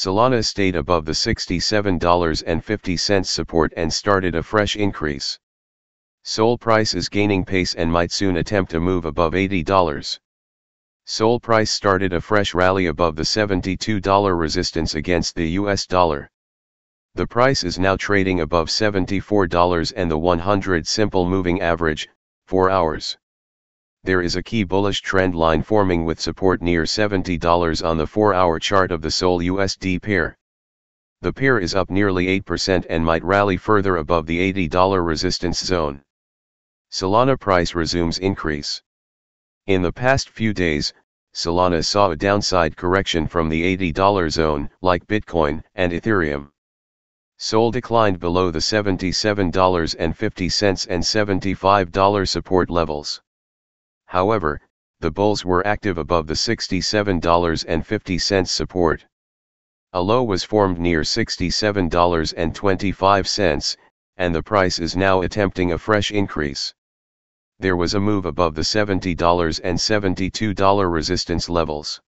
Solana stayed above the $67.50 support and started a fresh increase. Sol price is gaining pace and might soon attempt a move above $80. Sol price started a fresh rally above the $72 resistance against the US dollar. The price is now trading above $74 and the 100 simple moving average, 4 hours. There is a key bullish trend line forming with support near $70 on the 4-hour chart of the Sol USD pair. The pair is up nearly 8% and might rally further above the $80 resistance zone. Solana price resumes increase. In the past few days, Solana saw a downside correction from the $80 zone, like Bitcoin and Ethereum. Sol declined below the $77.50 and $75 support levels. However, the bulls were active above the $67.50 support. A low was formed near $67.25, and the price is now attempting a fresh increase. There was a move above the $70 and $72 resistance levels.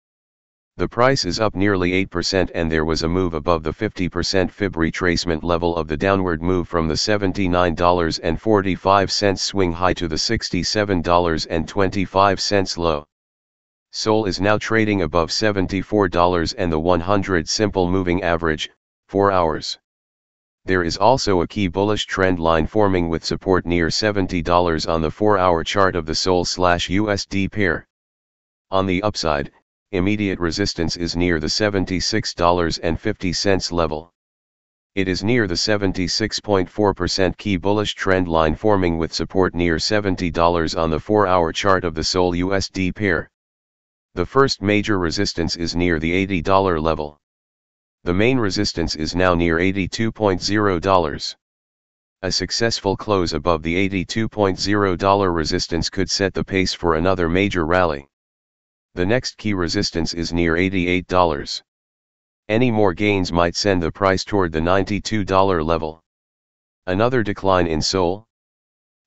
The price is up nearly 8% and there was a move above the 50% fib retracement level of the downward move from the $79.45 swing high to the $67.25 low. Sol is now trading above $74 and the 100 simple moving average, 4 hours. There is also a key bullish trend line forming with support near $70 on the 4-hour chart of the Sol/USD pair. On the upside, immediate resistance is near the $76.50 level. It is near the 76.4% key bullish trend line forming with support near $70 on the 4-hour chart of the Sol USD pair. The first major resistance is near the $80 level. The main resistance is now near $82.0. A successful close above the $82.0 resistance could set the pace for another major rally. The next key resistance is near $88. Any more gains might send the price toward the $92 level. Another decline in Sol?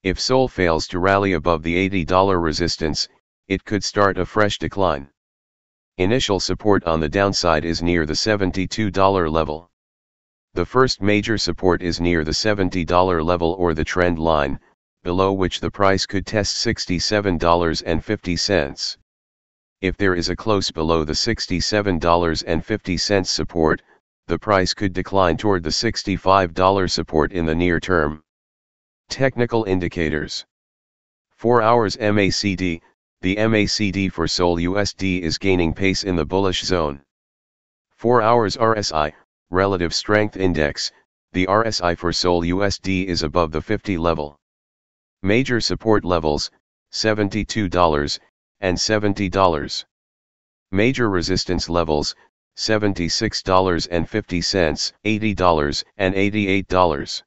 If Sol fails to rally above the $80 resistance, it could start a fresh decline. Initial support on the downside is near the $72 level. The first major support is near the $70 level or the trend line, below which the price could test $67.50. If there is a close below the $67.50 support, the price could decline toward the $65 support in the near term. Technical indicators 4 hours MACD, the MACD for Sol USD is gaining pace in the bullish zone. 4 hours RSI, Relative Strength Index, the RSI for Sol USD is above the 50 level. Major support levels, $72, and $70. Major resistance levels, $76.50, $80, and $88.